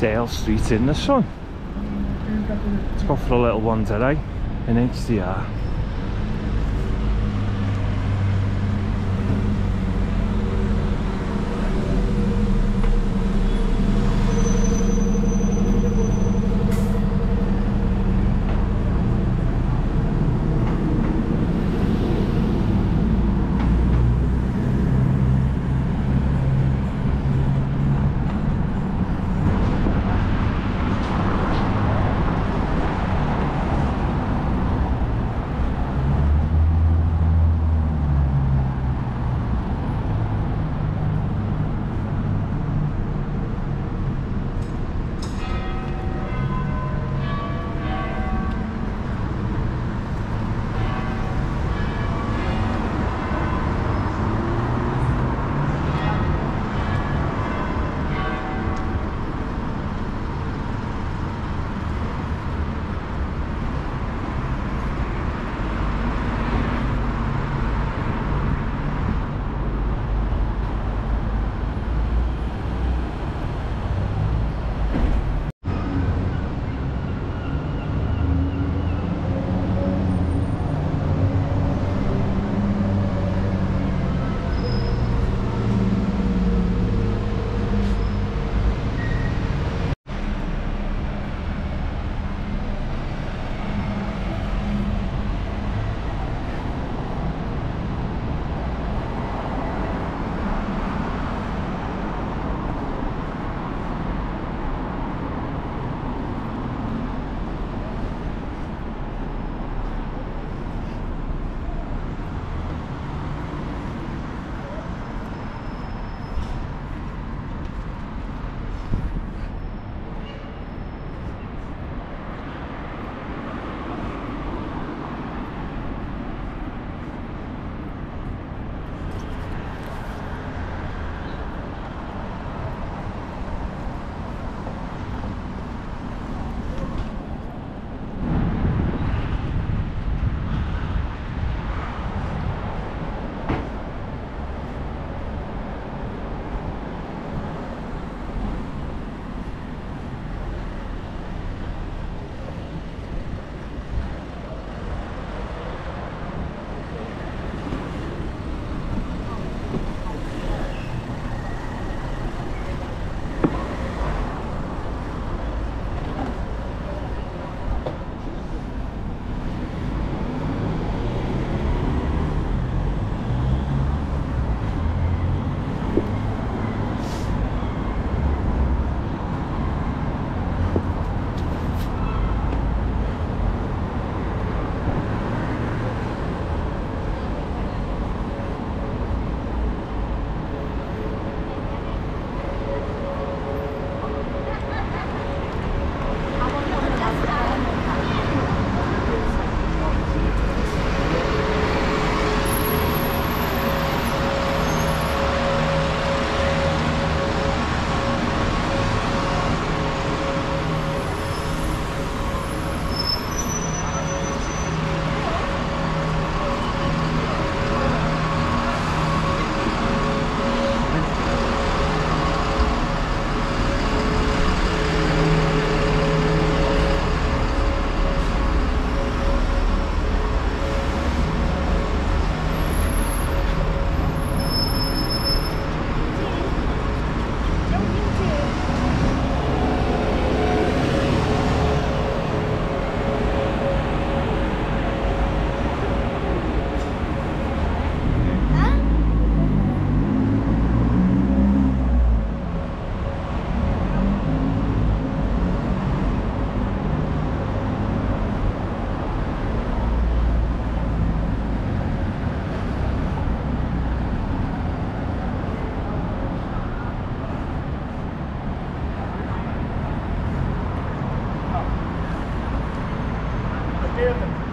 Dale Street in the sun. Let's go for a little one today eh? in HDR. Schwere.